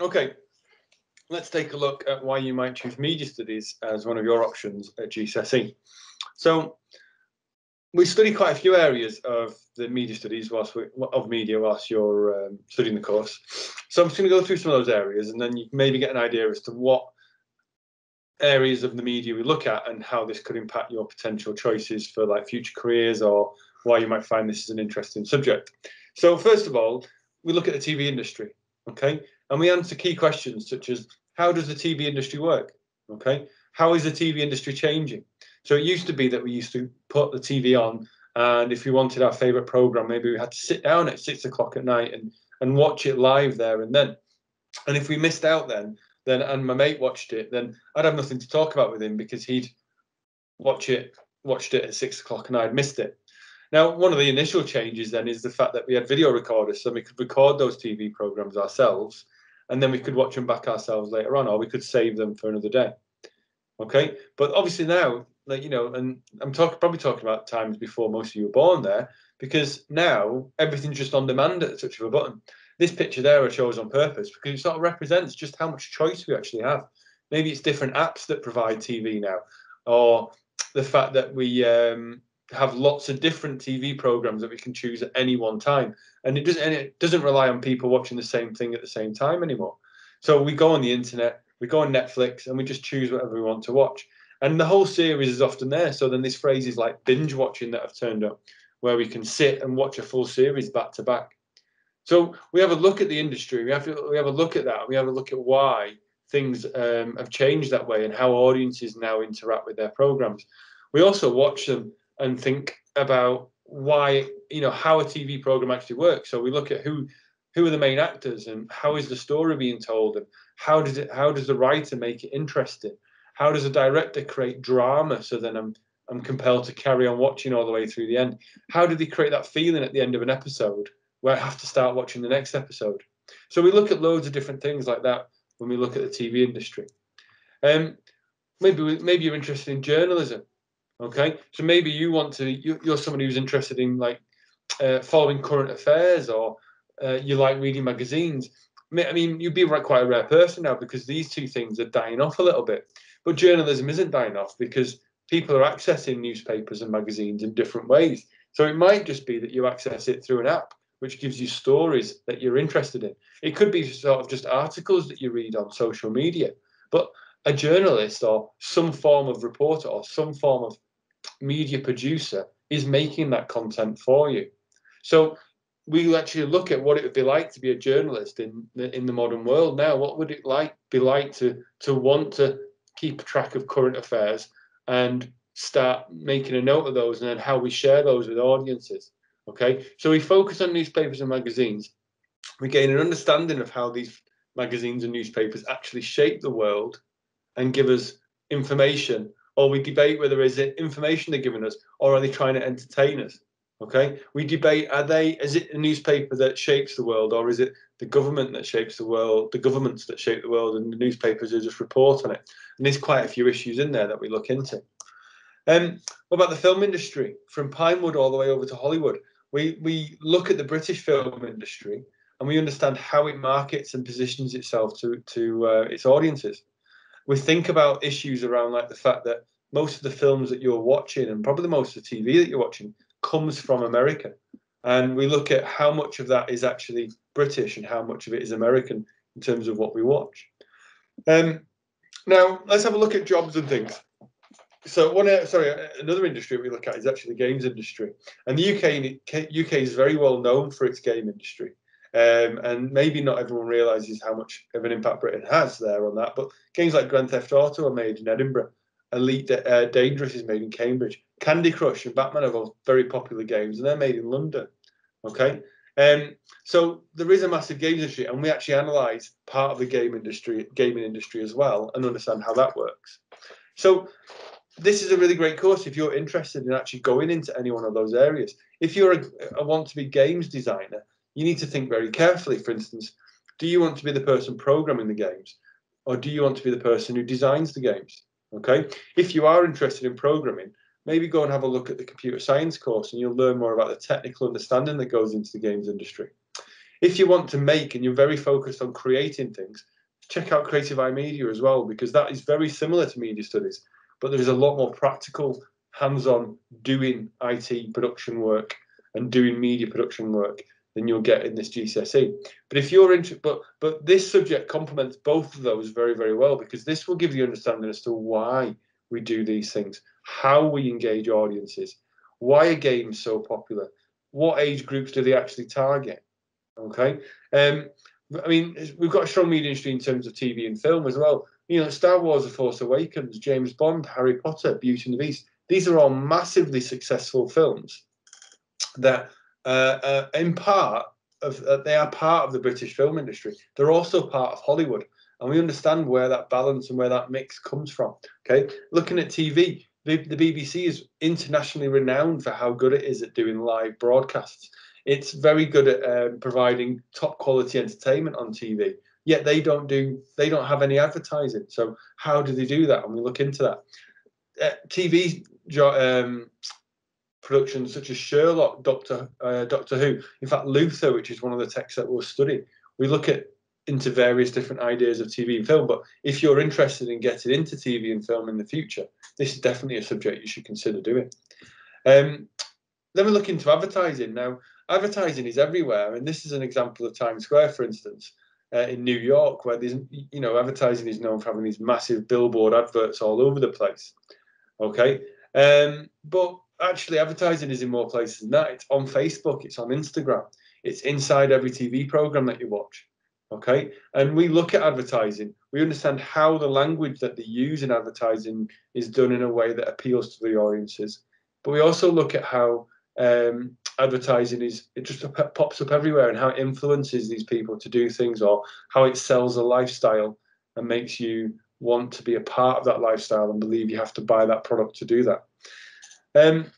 Okay, let's take a look at why you might choose media studies as one of your options at GCSE. So we study quite a few areas of the media studies whilst we, of media whilst you're um, studying the course. So I'm just going to go through some of those areas and then you maybe get an idea as to what areas of the media we look at and how this could impact your potential choices for like future careers or why you might find this is an interesting subject. So first of all, we look at the TV industry, okay? And we answer key questions such as how does the TV industry work? Okay, how is the TV industry changing? So it used to be that we used to put the TV on, and if we wanted our favorite program, maybe we had to sit down at six o'clock at night and and watch it live there and then. And if we missed out then, then and my mate watched it, then I'd have nothing to talk about with him because he'd watch it, watched it at six o'clock and I'd missed it. Now, one of the initial changes then is the fact that we had video recorders, so we could record those TV programs ourselves, and then we could watch them back ourselves later on, or we could save them for another day. Okay, but obviously now, like you know, and I'm talking probably talking about times before most of you were born there, because now everything's just on demand at the touch of a button. This picture there I chose on purpose because it sort of represents just how much choice we actually have. Maybe it's different apps that provide TV now, or the fact that we um, have lots of different TV programs that we can choose at any one time, and it doesn't and it doesn't rely on people watching the same thing at the same time anymore. So we go on the internet, we go on Netflix, and we just choose whatever we want to watch. And the whole series is often there. So then this phrase is like binge watching that have turned up, where we can sit and watch a full series back to back. So we have a look at the industry. We have we have a look at that. We have a look at why things um, have changed that way and how audiences now interact with their programs. We also watch them and think about why you know how a TV program actually works. So we look at who who are the main actors and how is the story being told and how does it how does the writer make it interesting? How does a director create drama so then I'm I'm compelled to carry on watching all the way through the end? How do they create that feeling at the end of an episode where I have to start watching the next episode? So we look at loads of different things like that when we look at the TV industry. Um, maybe maybe you're interested in journalism Okay, so maybe you want to, you, are somebody who's interested in like uh, following current affairs or uh, you like reading magazines. I mean, you'd be quite a rare person now because these two things are dying off a little bit. But journalism isn't dying off because people are accessing newspapers and magazines in different ways. So it might just be that you access it through an app, which gives you stories that you're interested in. It could be sort of just articles that you read on social media. But a journalist or some form of reporter or some form of media producer is making that content for you. So we actually look at what it would be like to be a journalist in the, in the modern world now. What would it like be like to to want to keep track of current affairs and start making a note of those and then how we share those with audiences. Okay, so we focus on newspapers and magazines. We gain an understanding of how these magazines and newspapers actually shape the world and give us information or we debate whether is it information they're giving us or are they trying to entertain us okay? We debate are they is it a newspaper that shapes the world or is it the government that shapes the world the governments that shape the world and the newspapers who just report on it? And there's quite a few issues in there that we look into. Um, what about the film industry? From pinewood all the way over to hollywood. We we look at the british film industry and we understand how it markets and positions itself to to uh, its audiences we think about issues around like the fact that most of the films that you're watching and probably most of the TV that you're watching comes from America. And we look at how much of that is actually British and how much of it is American in terms of what we watch. Um, now, let's have a look at jobs and things. So, one sorry, another industry we look at is actually the games industry, and the UK UK is very well known for its game industry. Um, and maybe not everyone realizes how much of an impact Britain has there on that. But games like Grand Theft Auto are made in Edinburgh. Elite uh, Dangerous is made in Cambridge. Candy Crush and Batman are both very popular games, and they're made in London. Okay, um, so there is a massive games industry, and we actually analyse part of the game industry, gaming industry as well, and understand how that works. So this is a really great course if you're interested in actually going into any one of those areas. If you're a, a want to be games designer, you need to think very carefully. For instance, do you want to be the person programming the games, or do you want to be the person who designs the games? Okay. If you are interested in programming, maybe go and have a look at the computer science course, and you'll learn more about the technical understanding that goes into the games industry. if you want to make and you're very focused on creating things, check out Creative iMedia as well, because that is very similar to media studies, but there is a lot more practical, hands-on doing IT production work and doing media production work than you'll get in this GCSE. But if you're interested, but but this subject complements both of those very very well because this will give you understanding as to why we do these things, how we engage audiences, why are games so popular, what age groups do they actually target? Okay, um, I mean we've got a strong media industry in terms of TV and film as well. You know, Star Wars: The Force Awakens, James Bond, Harry Potter, Beauty and the Beast. These are all massively successful films that uh, uh, in part of uh, they are part of the British film industry. They're also part of Hollywood, and we understand where that balance and where that mix comes from. Okay, looking at TV, the, BBC is internationally renowned for how good it is at doing live broadcasts. It's very good at um, providing top quality entertainment on TV. Yet they don't do they don't have any advertising. So how do they do that? And we look into that. Uh, TV um, productions such as Sherlock, Doctor uh, Doctor Who. In fact, Luther, which is one of the texts that we're studying, we look at into various different ideas of TV and film. But if you're interested in getting into TV and film in the future, this is definitely a subject you should consider doing. Um, then we look into advertising. Now, advertising is everywhere, and this is an example of Times Square, for instance, uh, in New York, where there's you know advertising is known for having these massive billboard adverts all over the place. Okay, um, but actually advertising is in more places than that. It's on Facebook, it's on Instagram, it's inside every TV program that you watch. Okay. And we look at advertising, we understand how the language that they use in advertising is done in a way that appeals to the audiences. But we also look at how um, advertising is, it just pops up everywhere and how it influences these people to do things or how it sells a lifestyle and makes you want to be a part of that lifestyle and believe you have to buy that product to do that. Um,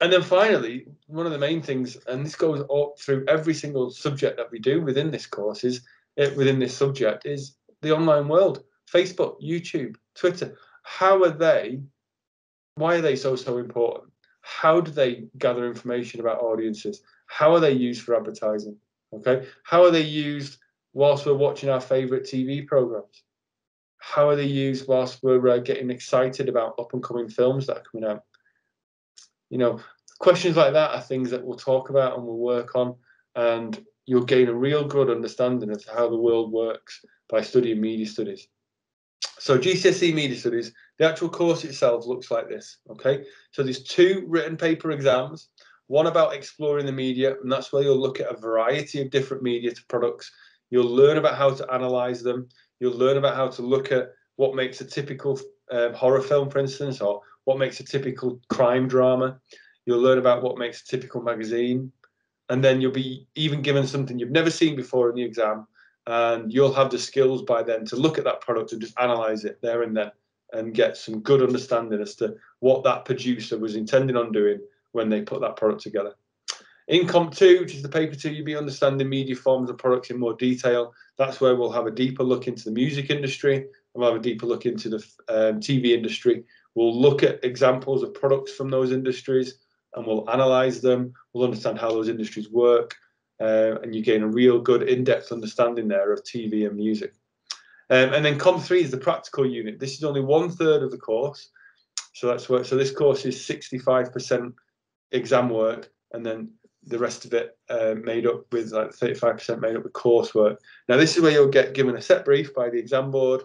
and then finally, one of the main things, and this goes all through every single subject that we do within this course, is uh, within this subject, is the online world. Facebook, YouTube, Twitter. How are they? Why are they so so important? How do they gather information about audiences? How are they used for advertising? Okay. How are they used whilst we're watching our favorite TV programs? How are they used whilst we're uh, getting excited about up and coming films that are coming out? You know, questions like that are things that we'll talk about and we'll work on, and you'll gain a real good understanding of how the world works by studying media studies. So GCSE Media Studies, the actual course itself looks like this, okay? So there's two written paper exams, one about exploring the media, and that's where you'll look at a variety of different media to products. You'll learn about how to analyze them. You'll learn about how to look at what makes a typical um, horror film, for instance, or what makes a typical crime drama. You'll learn about what makes a typical magazine. And then you'll be even given something you've never seen before in the exam. And you'll have the skills by then to look at that product and just analyze it there and then and get some good understanding as to what that producer was intending on doing when they put that product together. In Comp 2, which is the paper 2, you'll be understanding media forms and products in more detail. That's where we'll have a deeper look into the music industry and we'll have a deeper look into the um, TV industry We'll look at examples of products from those industries and we'll analyze them. We'll understand how those industries work. Uh, and you gain a real good in-depth understanding there of TV and music. Um, and then Comp 3 is the practical unit. This is only one third of the course. So that's what, so this course is 65% exam work and then the rest of it uh, made up with like 35% made up with coursework. Now this is where you'll get given a set brief by the exam board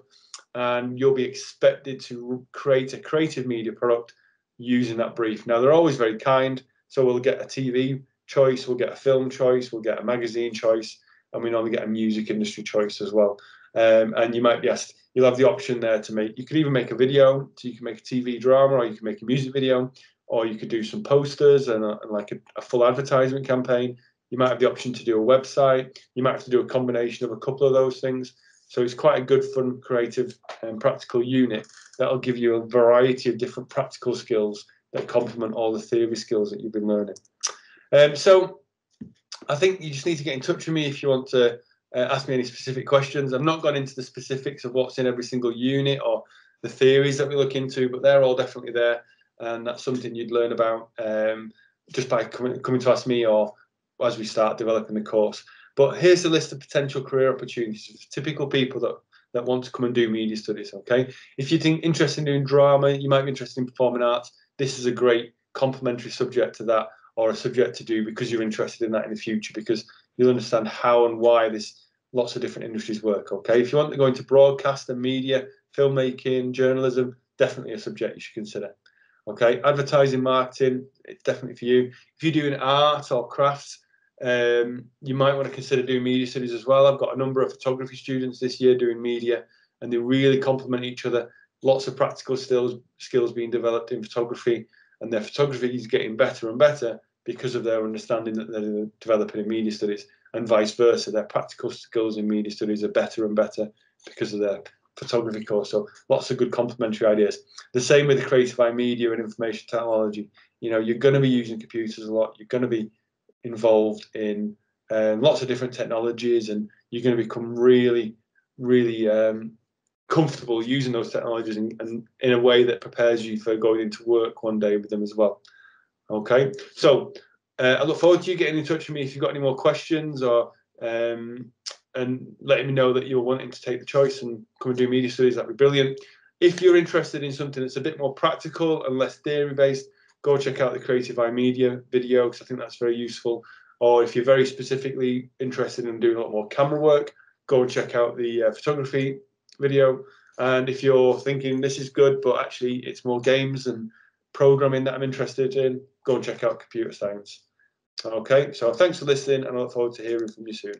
and you'll be expected to create a creative media product using that brief. Now, they're always very kind, so we'll get a TV choice, we'll get a film choice, we'll get a magazine choice, and we normally get a music industry choice as well. Um, and you might be asked, you'll have the option there to make, you could even make a video, so you can make a TV drama, or you can make a music video, or you could do some posters and, a, and like a, a full advertisement campaign. You might have the option to do a website. You might have to do a combination of a couple of those things. So it's quite a good, fun, creative, and practical unit that'll give you a variety of different practical skills that complement all the theory skills that you've been learning. Um, so I think you just need to get in touch with me if you want to uh, ask me any specific questions. I've not gone into the specifics of what's in every single unit or the theories that we look into, but they're all definitely there, and that's something you'd learn about um, just by coming, coming to ask me or as we start developing the course. But here's a list of potential career opportunities for typical people that, that want to come and do media studies. Okay, if you think interested in doing drama, you might be interested in performing arts. This is a great complementary subject to that, or a subject to do because you're interested in that in the future, because you'll understand how and why this lots of different industries work. Okay, if you want to go into broadcast and media, filmmaking, journalism, definitely a subject you should consider. Okay, advertising, marketing, it's definitely for you. If you're doing art or crafts, um, you might want to consider doing media studies as well. I've got a number of photography students this year doing media, and they really complement each other. Lots of practical skills skills being developed in photography, and their photography is getting better and better because of their understanding that they're developing in media studies, and vice versa. Their practical skills in media studies are better and better because of their photography course. So lots of good complementary ideas. The same with the creative iMedia and information technology. You know, you're going to be using computers a lot. You're going to be involved in um, lots of different technologies, and you're going to become really, really um, comfortable using those technologies and, in a way that prepares you for going into work one day with them as well. Okay, so uh, I look forward to you getting in touch with me if you've got any more questions or um, and letting me know that you're wanting to take the choice and come and do media studies. That'd be brilliant. If you're interested in something that's a bit more practical and less theory based, go check out the Creative iMedia video because I think that's very useful. Or if you're very specifically interested in doing a lot more camera work, go and check out the uh, photography video. And if you're thinking this is good, but actually it's more games and programming that I'm interested in, go and check out computer science. Okay, so thanks for listening and I look forward to hearing from you soon.